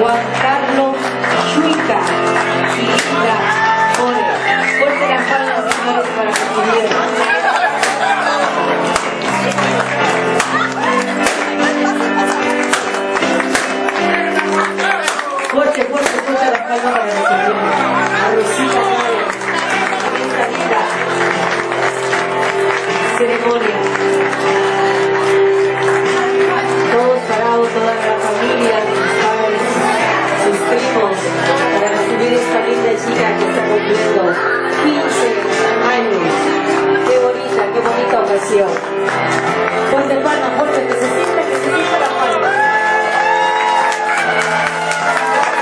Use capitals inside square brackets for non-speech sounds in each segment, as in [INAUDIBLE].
Juan Carlos Chuica la More. Fuerte las palmas, señores, para que que está cumpliendo 15 años. Qué bonita, qué bonita ocasión. Fuerte palma, fuerte, que se sienta, que se sienta la palma.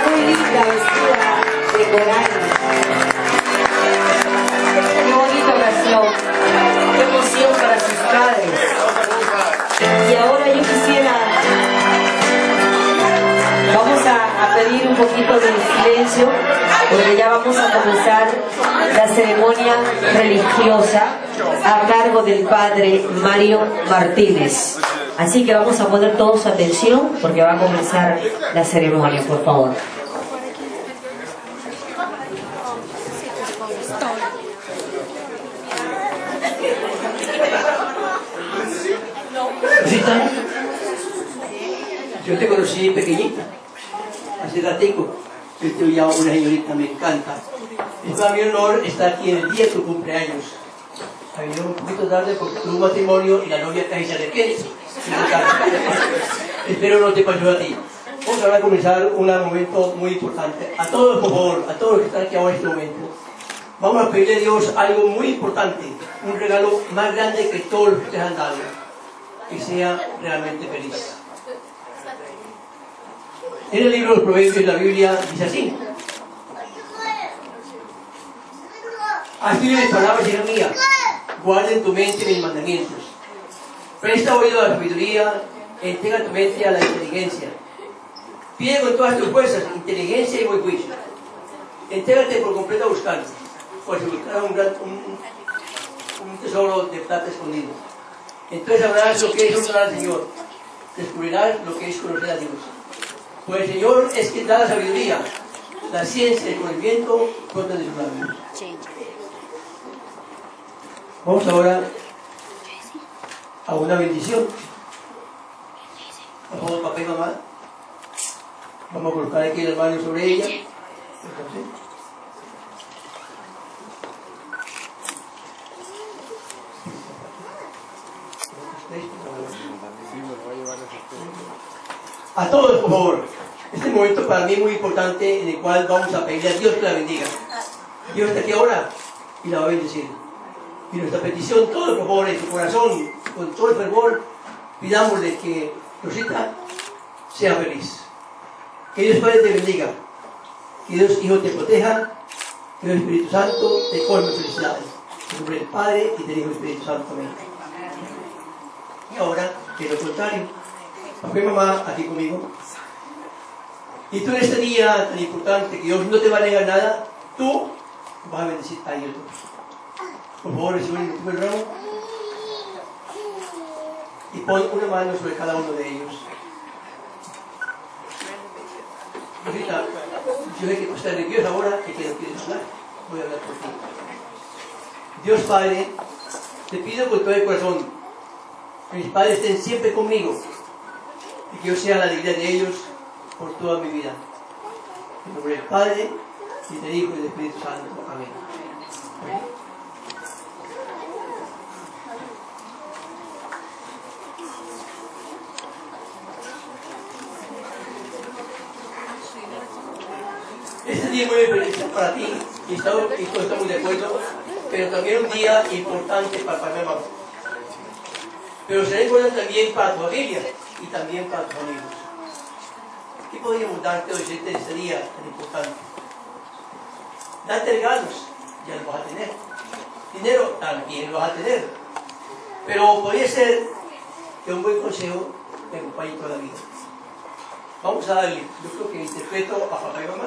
Muy linda, vestida de coral. Qué bonita ocasión, qué emoción para sus padres. Y ahora yo quisiera, vamos a pedir un poquito de silencio, porque ya vamos a comenzar la ceremonia religiosa a cargo del padre Mario Martínez. Así que vamos a poner todos atención, porque va a comenzar la ceremonia, por favor. Yo te conocí pequeñita, ratico, yo estoy ya una señorita, me encanta. Es para mi honor estar aquí en el día de tu cumpleaños. Ha venido un poquito tarde porque tuvo un matrimonio y la novia casi se arrepiente. Espero no te pasó a ti. Vamos ahora a comenzar un momento muy importante. A todos, por favor, a todos los que están aquí ahora en este momento, vamos a pedirle a Dios algo muy importante, un regalo más grande que todos los que ustedes han dado que sea realmente feliz. En el libro de los Proverbios la Biblia dice así. Así mis palabras, hija mía, guarda en tu mente mis mandamientos. Presta oído a la sabiduría, entrega tu mente a la inteligencia. Pide con todas tus fuerzas inteligencia y buen juicio. Entrégate por completo a buscarlo, pues si buscara un, gran, tesoro de plata escondido. Entonces sabrás lo que es honrar al Señor. Descubrirás lo que es conocer a Dios. Pues el Señor es quien da la sabiduría, la ciencia y el conocimiento brotan de su mano. Vamos ahora a una bendición. Por favor, papá y mamá. Vamos a colocar aquí las manos sobre ella. Entonces, A todos, por favor. Este momento para mí es muy importante en el cual vamos a pedirle a Dios que la bendiga. Dios está aquí ahora y la va a bendecir. Y nuestra petición, todos por favor, en su corazón, con todo el fervor, pidámosle que Rosita sea feliz. Que Dios Padre te bendiga. Que Dios Hijo te proteja. Que Dios Espíritu Santo te colme de felicidades. En nombre del Padre y del Hijo Espíritu Santo. Amén. Y ahora, que lo contrario. Y mamá, aquí conmigo. Y tú en este día tan importante que Dios no te va a negar nada, tú vas a bendecir a ellos. Por favor, recibe el ramo y pon una mano sobre cada uno de ellos. Rosita, yo sé que tú estás nerviosa ahora y que no quieres hablar. Voy a hablar por ti. Dios Padre, te pido con todo el corazón que mis padres estén siempre conmigo y que yo sea la alegría de ellos por toda mi vida. En nombre del Padre, y del Hijo y del Espíritu Santo. Amén. Este día es muy especial para ti, y estamos, y todos estamos de acuerdo, pero también un día importante para mamá. Pero será importante también para tu familia y también para tus amigos. ¿Qué podríamos darte hoy este día tan importante? Darte regalos, ya los vas a tener. Dinero también lo vas a tener. Pero podría ser que un buen consejo te acompañe toda la vida. Vamos a darle, yo creo que interpreto a papá y mamá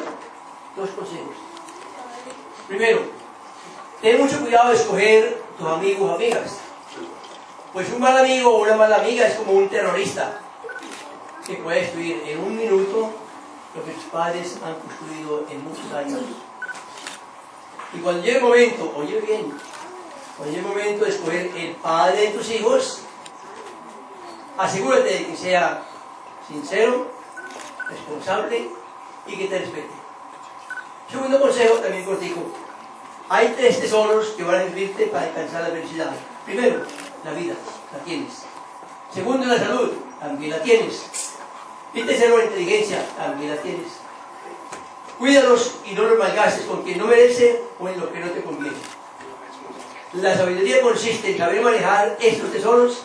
dos consejos. Primero, ten mucho cuidado de escoger tus amigos o amigas. Pues un mal amigo o una mala amiga es como un terrorista que puede destruir en un minuto lo que padres han construido en muchos años. Y cuando llegue el momento, oye bien, cuando llegue el momento de escoger el padre de tus hijos, asegúrate de que sea sincero, responsable y que te respete. Segundo consejo, también cortico. Hay tres tesoros que van a servirte para alcanzar la felicidad. Primero, la vida, la tienes. Segundo, la salud, también la tienes. Y tercero, la inteligencia, también la tienes. Cuídalos y no los malgastes con quien no merece o en lo que no te conviene. La sabiduría consiste en saber manejar estos tesoros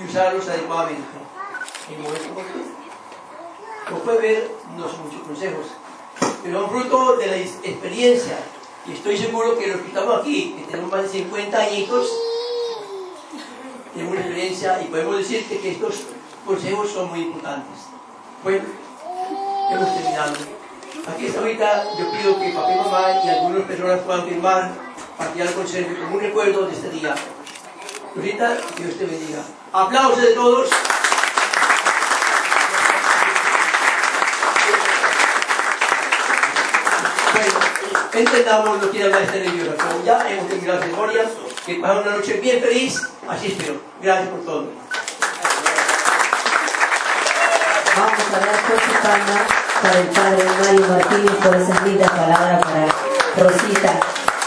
y usarlos adecuadamente. En. Como puede ver, no son muchos consejos, pero son fruto de la ex- experiencia. Y estoy seguro que los que estamos aquí, que tenemos más de 50 añitos, tenemos una experiencia y podemos decirte que estos consejos son muy importantes. Bueno, hemos terminado. Aquí está ahorita, yo pido que papá y mamá y algunas personas puedan firmar para que ya lo conserve como un recuerdo de este día. Ahorita, Dios te bendiga. Aplausos de todos. Entendamos lo que era este nervioso. Como ya hemos terminado la ceremonia, que pasen una noche bien feliz, así espero. Gracias por todo. Vamos a dar fuerte palmas para el padre Mario Martínez por esas lindas palabras para Rosita,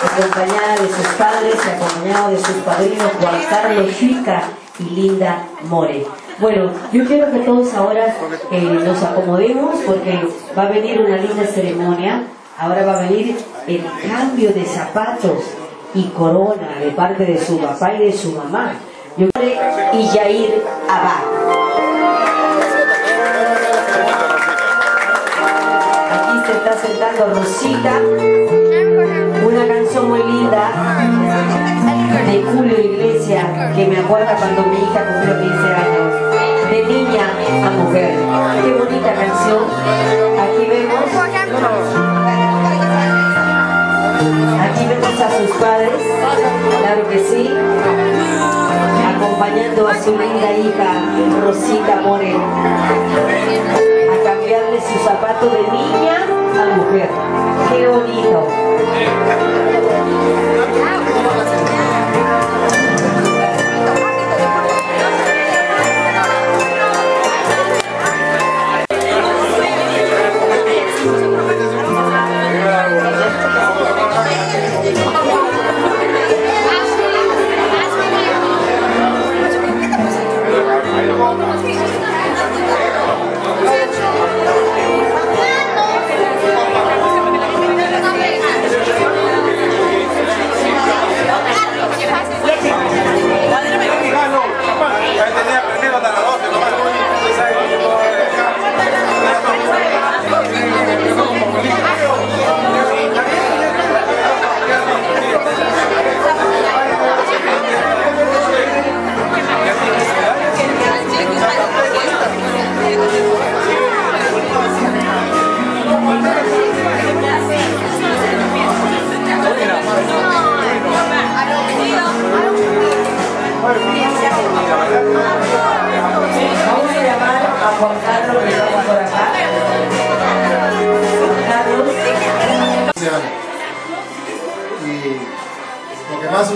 acompañada de sus padres y acompañado de sus padrinos Juan Carlos Chica y Linda More. Bueno, yo quiero que todos ahora eh, nos acomodemos porque va a venir una linda ceremonia. Ahora va a venir el cambio de zapatos y corona de parte de su papá y de su mamá. Yo y Yair Abad. Aquí se está sentando Rosita, una canción muy linda de Julio Iglesia que me acuerda cuando mi hija cumplió 15 años, de niña a mujer. Qué bonita canción. Aquí vemos, aquí vemos a sus padres, claro que sí, acompañando a su linda hija Rosita Moreno. A cambiarle su zapato de niña a mujer. Qué bonito. Ya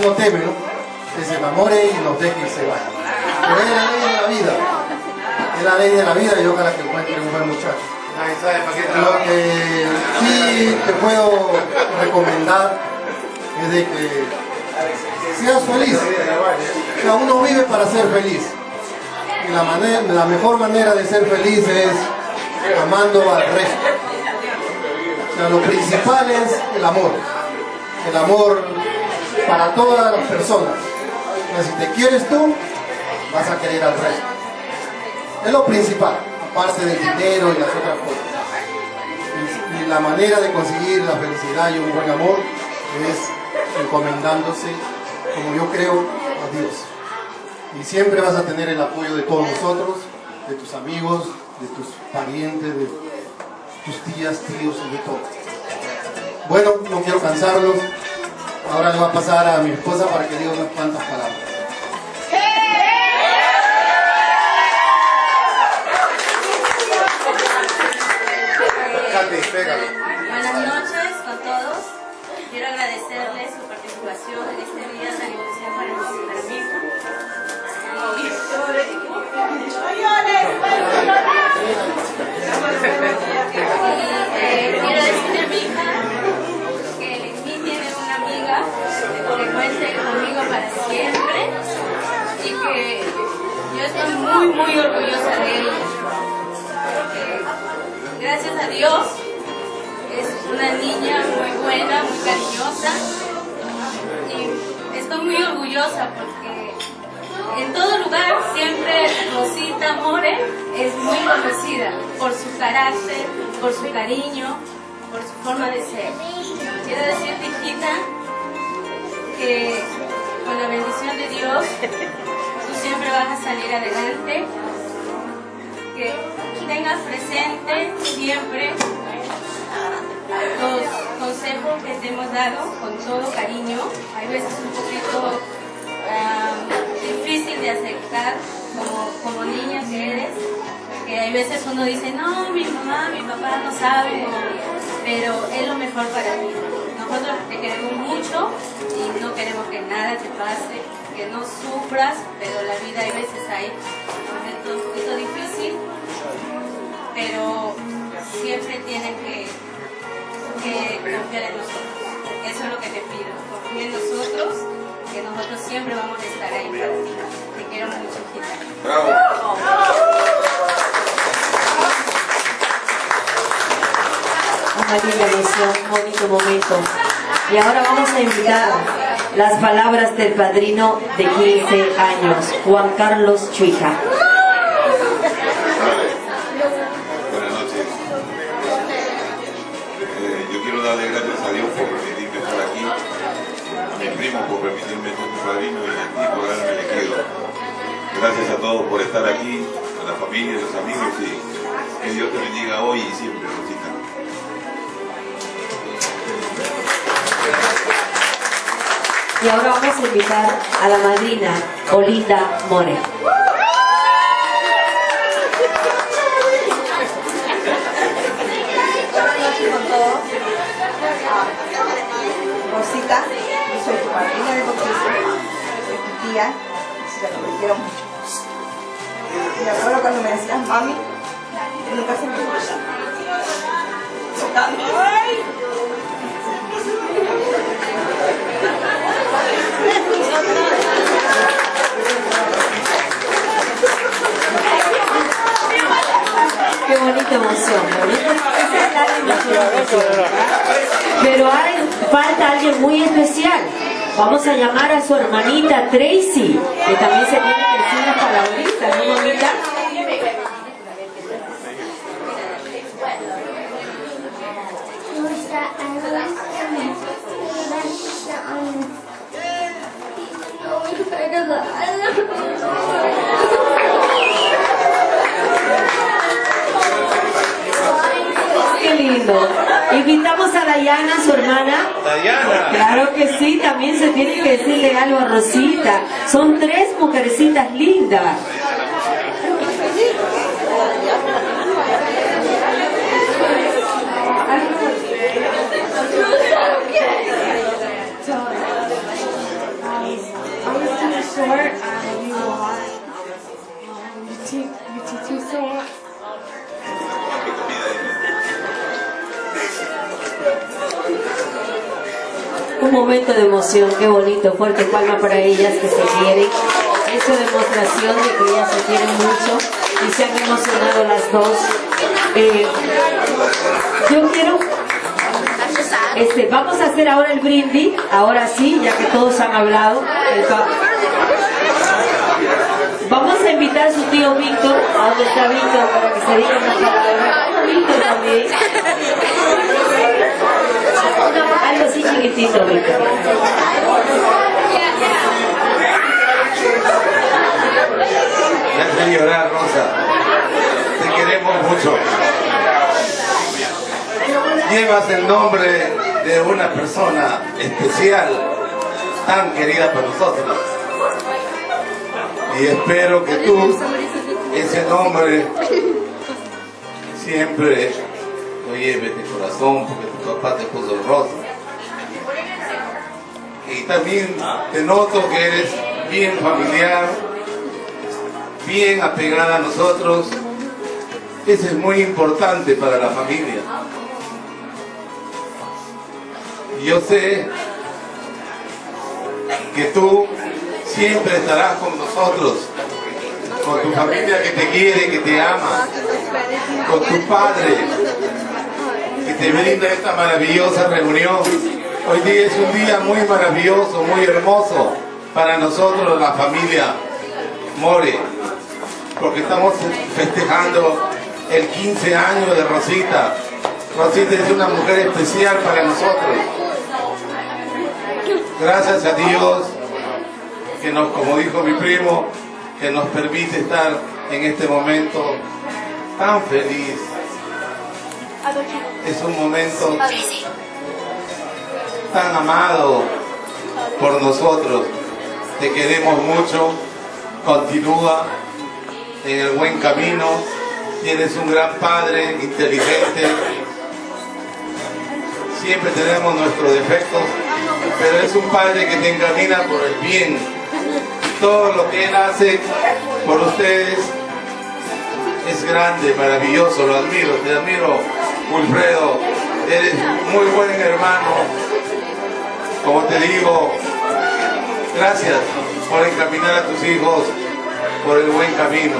uno teme, ¿no? Que se enamore y nos deje y se vaya. Pero es la ley de la vida. Es la ley de la vida y ojalá que encuentre un buen muchacho. Lo que sí te puedo recomendar es de que seas feliz. O sea, uno vive para ser feliz. Y la, manera, la mejor manera de ser feliz es amando al resto. O sea, lo principal es el amor. El amor para todas las personas. O sea, si te quieres tú, vas a querer al resto. Es lo principal, aparte del dinero y las otras cosas. Y la manera de conseguir la felicidad y un buen amor es encomendándose, como yo creo, a Dios. Y siempre vas a tener el apoyo de todos nosotros, de tus amigos, de tus parientes, de tus tías, tíos y de todo. Bueno, no quiero cansarlos. Ahora le voy a pasar a mi esposa para que diga unas cuantas palabras. Por su cariño, por su forma de ser. Quiero decirte, hijita, que con la bendición de Dios tú siempre vas a salir adelante, que tengas presente siempre los consejos que te hemos dado con todo cariño, hay veces un poquito ah, difícil de aceptar como, como niña que eres, que hay veces uno dice, no, mi mamá, mi papá no saben, pero es lo mejor para ti. Nosotros te queremos mucho y no queremos que nada te pase, que no sufras, pero la vida hay veces hay momentos un poquito difícil, pero siempre tienen que confiar en nosotros. Eso es lo que te pido. Confía en nosotros, que nosotros siempre vamos a estar ahí para ti. Te quiero mucho, hijita. Emoción, un bonito momento. Y ahora vamos a invitar las palabras del padrino de 15 años, Juan Carlos Chuija. Buenas noches. Eh, yo quiero darle gracias a Dios por permitirme estar aquí, a mi primo por permitirme ser tu padrino y a ti por haberme elegido. Gracias a todos por estar aquí, a la familia, a los amigos y que Dios te bendiga hoy y siempre, Y ahora vamos a invitar a la madrina, Olinda More. Buenas noches con todos. Rosita, yo soy tu madrina de bautizo, soy tu tía, y te quiero mucho. Me acuerdo cuando me decías mami, nunca se me olvida. Qué bonita emoción. Pero hay, falta alguien muy especial. Vamos a llamar a su hermanita Tracy, que también se tiene que decir unas palabritas, ¿no, mamita? Qué Dayana, su hermana. Dayana. Claro que sí, también se tiene que decirle algo a Rosita. Son tres mujercitas lindas. Un momento de emoción, qué bonito, fuerte palma para ellas que se quieren. Es una demostración de que ellas se quieren mucho y se han emocionado las dos. Eh, yo quiero, este, vamos a hacer ahora el brindis, ahora sí, ya que todos han hablado. Vamos a invitar a su tío Víctor, a donde está Víctor, para que se diga una palabra. Víctor también. Algo así chiquitito. Me hace llorar, Rosa. Te queremos mucho. Llevas el nombre de una persona especial, tan querida por nosotros. Y espero que tú, ese nombre, siempre lo lleves de corazón porque tu papá te puso Y también te noto que eres bien familiar, bien apegada a nosotros. Eso es muy importante para la familia. Yo sé que tú siempre estarás con nosotros, con tu familia que te quiere, que te ama, con tu padre que te brinda esta maravillosa reunión. Hoy día es un día muy maravilloso, muy hermoso para nosotros, la familia More, porque estamos festejando el 15 años de Rosita. Rosita es una mujer especial para nosotros. Gracias a Dios que nos, como dijo mi primo, que nos permite estar en este momento tan feliz. Es un momento tan amado por nosotros. Te queremos mucho. Continúa en el buen camino. Tienes un gran padre, inteligente. Siempre tenemos nuestros defectos, pero es un padre que te encamina por el bien. Todo lo que él hace por ustedes es grande, maravilloso, lo admiro, te admiro, Wilfredo. Eres muy buen hermano. Como te digo, gracias por encaminar a tus hijos por el buen camino.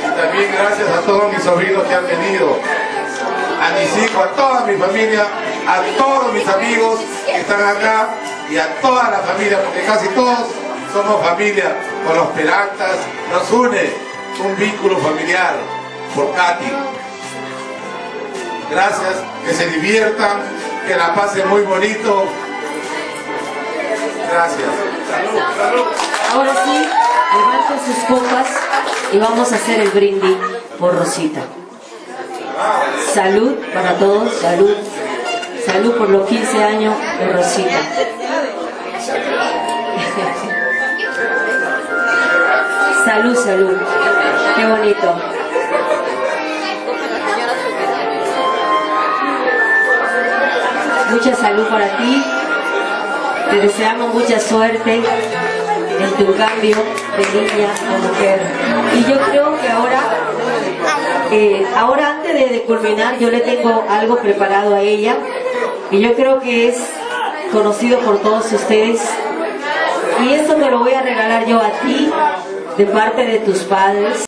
Y también gracias a todos mis sobrinos que han venido, a mis hijos, a toda mi familia, a todos mis amigos que están acá y a toda la familia, porque casi todos somos familia, con los Perantas nos une un vínculo familiar por Katy. Gracias, que se diviertan, que la pasen muy bonito. Gracias. Ahora sí, levanten sus copas y vamos a hacer el brindis por Rosita. Salud para todos, salud. Salud por los 15 años de Rosita. [LAUGHS] Salud, salud. Qué bonito. Mucha salud para ti. Te deseamos mucha suerte en tu cambio de niña a mujer. Y yo creo que ahora, eh, ahora antes de, de culminar, yo le tengo algo preparado a ella. Y yo creo que es conocido por todos ustedes. Y esto me lo voy a regalar yo a ti de parte de tus padres.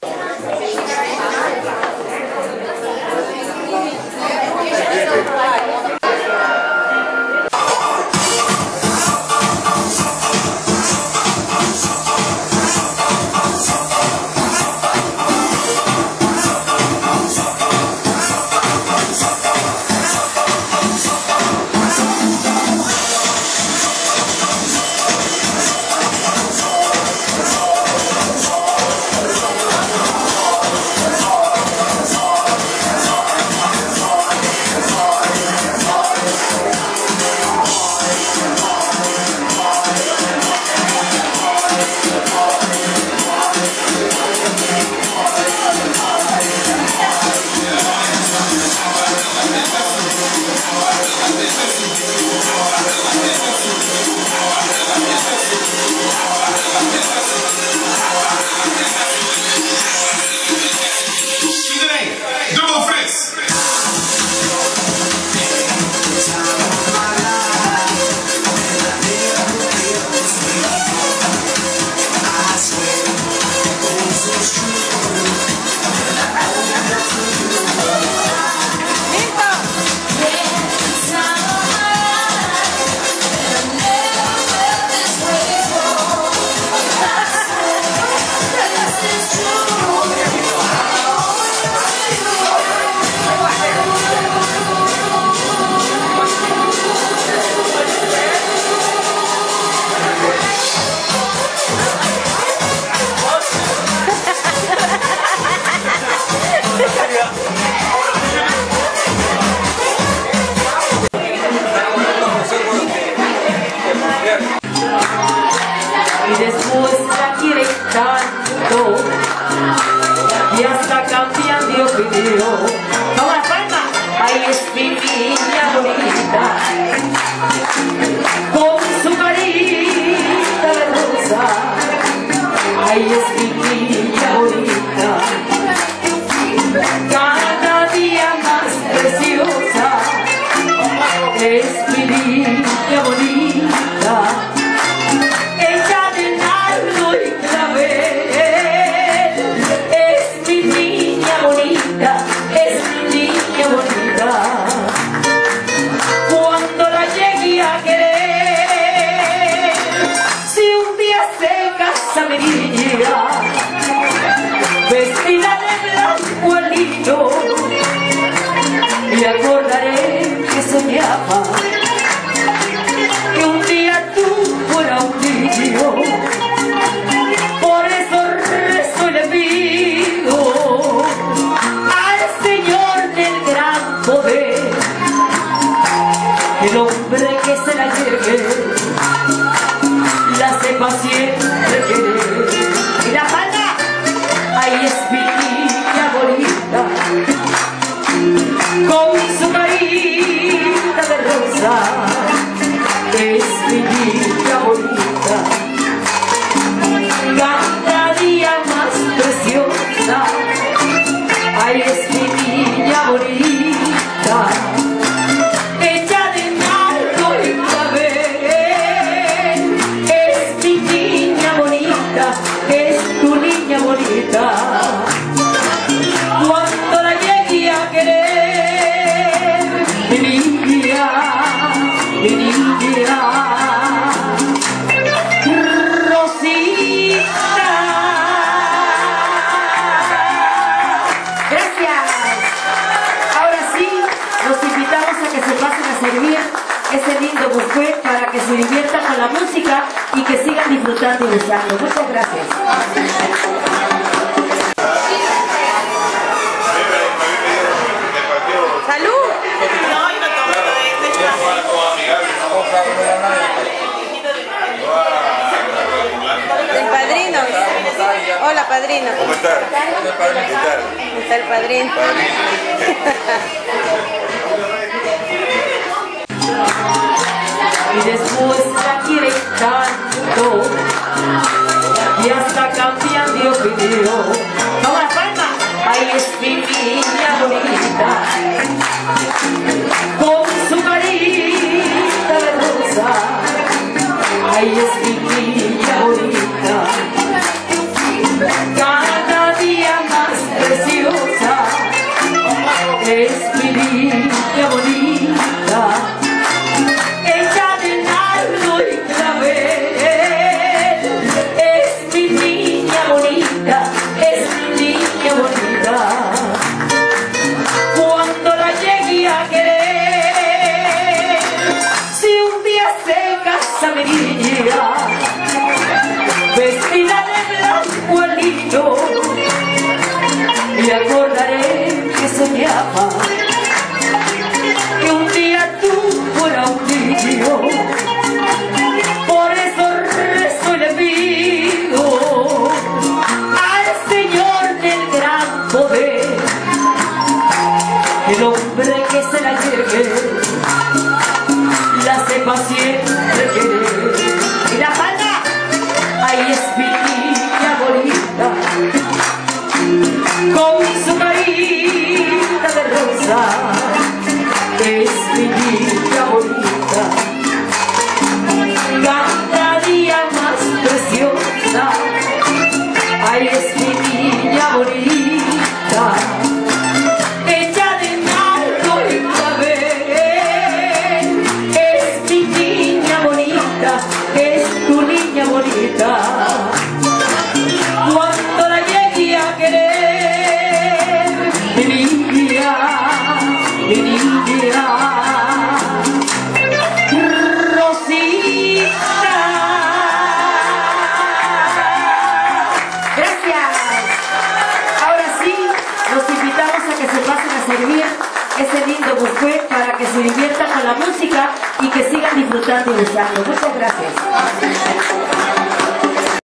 cada día más preciosa. Es soñaba que un día tú fueras niño. Por eso rezo le pido al Señor del gran poder, el hombre que se la lleve, la sepa siempre querer. La música y que sigan disfrutando y deseando. Muchas gracias. ¡Salud! El padrino. Hola, padrino. ¿Cómo estás? ¿Qué tal? Está el padrino. y después y hasta cambian de opinión. Niña, vestida de blanco al niño, me acordaré que soñaba que un día tú fueras un niño. Por eso rezo le pido al Señor del gran poder, el hombre que se la lleve, la sepa siempre querer. La música y que sigan disfrutando y deseando. Muchas gracias.